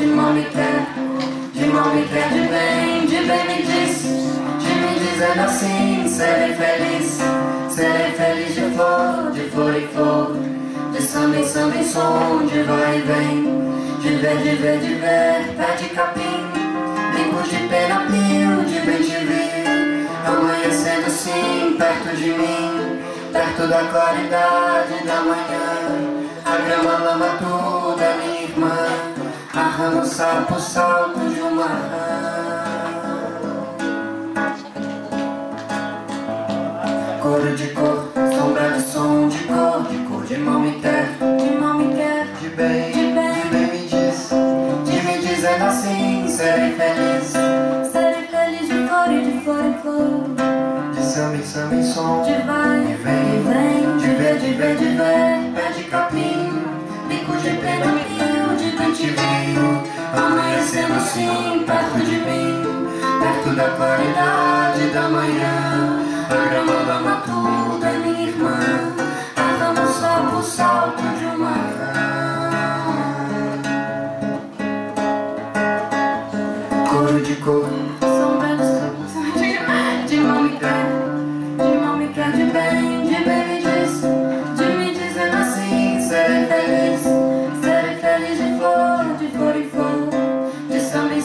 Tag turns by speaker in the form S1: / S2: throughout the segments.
S1: de mal me quer, de mal me quer, de bem, de bem me diz, de me dizendo assim, serei feliz, serei feliz de flor, de flor em flor, de samba em samba em som, de vai e vem, de ver, de ver, de ver, pé de capim, limpo de penapio, de bem te vir, amanhecendo sim, perto de mim, perto da claridade da manhã, a grama lama tudo, a minha irmã a rama sapo, salto de uma rã. cor de cor, sombra de som, de cor, de cor, de mão me quer, de mão me quer, de bem, de bem, de bem me diz, de me dizendo assim, serei feliz, serei feliz de flor e de flor em flor, de samba em samba em som, de vai e vem, e vem, de ver, de ver, de amanhecendo assim, perto de mim, perto da claridade da manhã. A grama lama tudo é minha irmã A rama sobe o salto de uma rã Cor de cor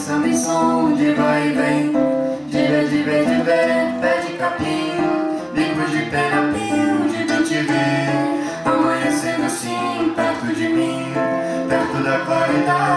S1: samba em som de vai e vem De ver de ver de ver, pé de capim. Bicos de penapinho, de bem te Amanhecendo assim, perto de mim Perto da claridade.